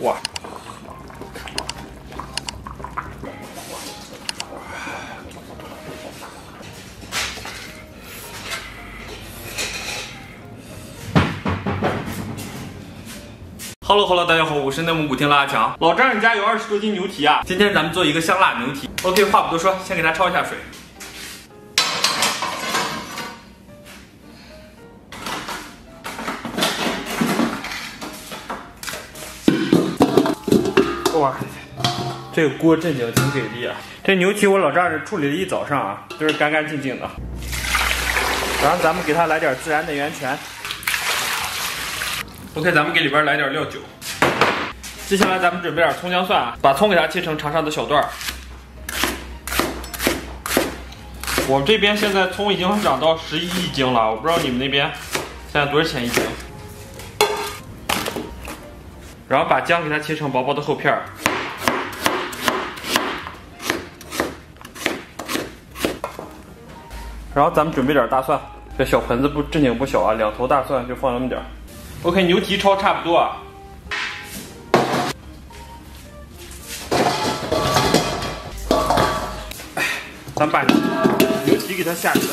哇！Hello Hello，大家好，我是内蒙古天拉阿强。老丈人家有二十多斤牛蹄啊，今天咱们做一个香辣牛蹄。OK，话不多说，先给它焯一下水。哇，这个锅正经挺给力啊！这牛蹄我老丈人处理了一早上啊，都是干干净净的。然后咱们给它来点自然的源泉。OK，咱们给里边来点料酒。接下来咱们准备点葱姜蒜啊，把葱给它切成长长的小段儿。我这边现在葱已经涨到十一一斤了，我不知道你们那边现在多少钱一斤。然后把姜给它切成薄薄的厚片儿。然后咱们准备点大蒜，这小盆子不正经不小啊，两头大蒜就放那么点儿。OK，牛蹄焯差不多啊。咱把牛蹄给它下里边，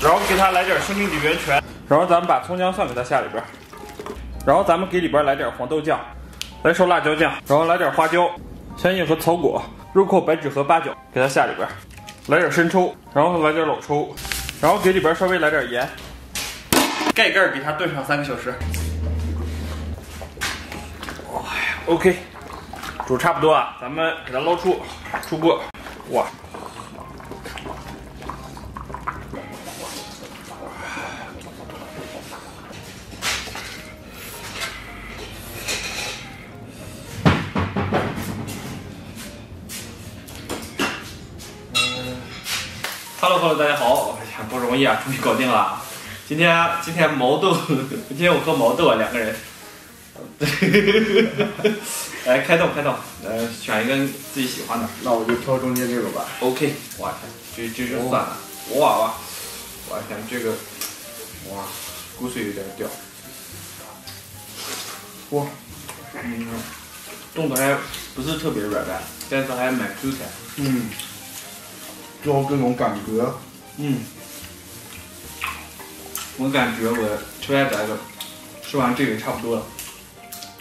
然后给它来点生命的源泉，然后咱们把葱姜蒜给它下里边，然后咱们给里边来点黄豆酱，来勺辣椒酱，然后来点花椒、香叶和草果、肉蔻、白芷和八角，给它下里边，来点生抽，然后来点老抽，然后给里边稍微来点盐。盖盖给它炖上三个小时。哎呀，OK，煮差不多了，咱们给它捞出出锅。哇！，Hello Hello，大家好，哎呀，不容易啊，终于搞定了。今天今天毛豆，今天我和毛豆啊，两个人。来 开动开动，呃，选一个自己喜欢的。那我就挑中间这个吧。OK，哇天，这这就算了，哇哇，哇天，这个，哇，骨髓有点掉。哇，嗯，冻的还不是特别软烂，但是还蛮 Q 弹。嗯，最后这种感觉，嗯，我感觉我吃完这个，吃完这个差不多了。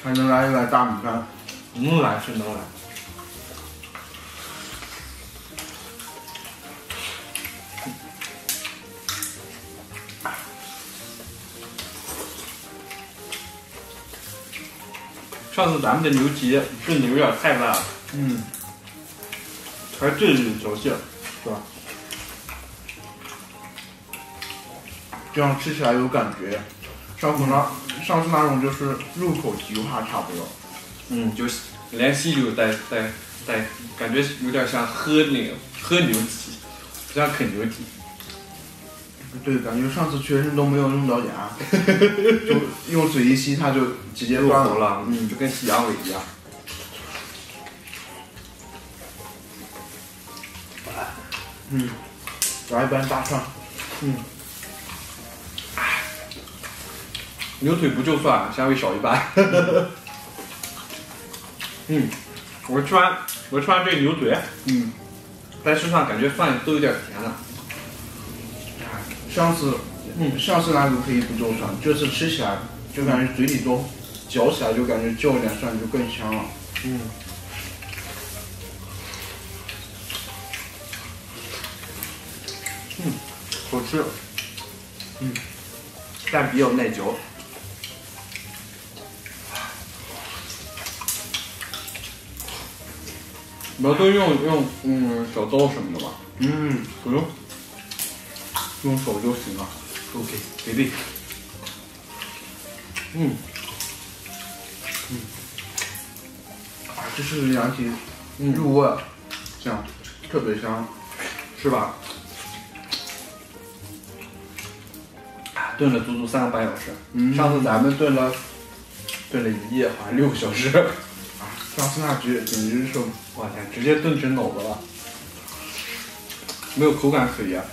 还能来一碗大米饭。能来是能来。上次咱们的牛蹄炖的有点太烂了，嗯，还这是嚼劲儿，是吧？这样吃起来有感觉。上次那上次那种就是入口即化差不多。嗯，就是连吸溜带带带，感觉有点像喝那个喝牛蹄，不像啃牛蹄。对，感觉上次全身都没有用到牙，就用嘴一吸，它就直接入断口了，嗯，就跟吸羊尾一样。嗯，来一般大蒜。嗯牛腿不就蒜，香味少一半。嗯，我吃完我吃完这牛腿，嗯，在吃上，感觉饭都有点甜了。上次，嗯上次那个可以不就蒜，这次吃起来就感觉嘴里都嚼起来就感觉就一点蒜就更香了。嗯。好吃。嗯，但比较耐嚼。你们都用用嗯小刀什么的吧？嗯，不用。用手就行了。OK，给力。嗯，嗯啊，这是羊蹄嗯入味，这样特别香。是吧？炖了足足三个半小时。嗯上次咱们炖了炖了一夜，好像六个小时。啊，上次那局简直是我天，直接炖成脑子了，没有口感可言。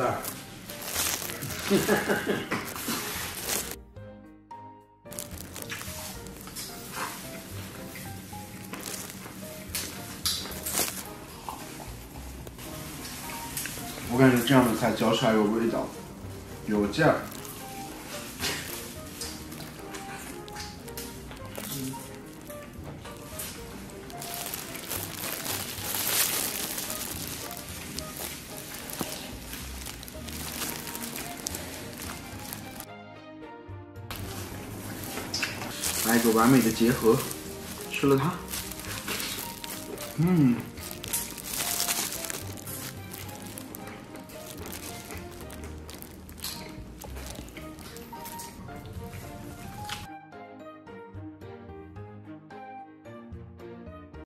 哎，没事儿。我感觉这样的菜嚼起来有味道，有劲儿。来一个完美的结合，吃了它，嗯。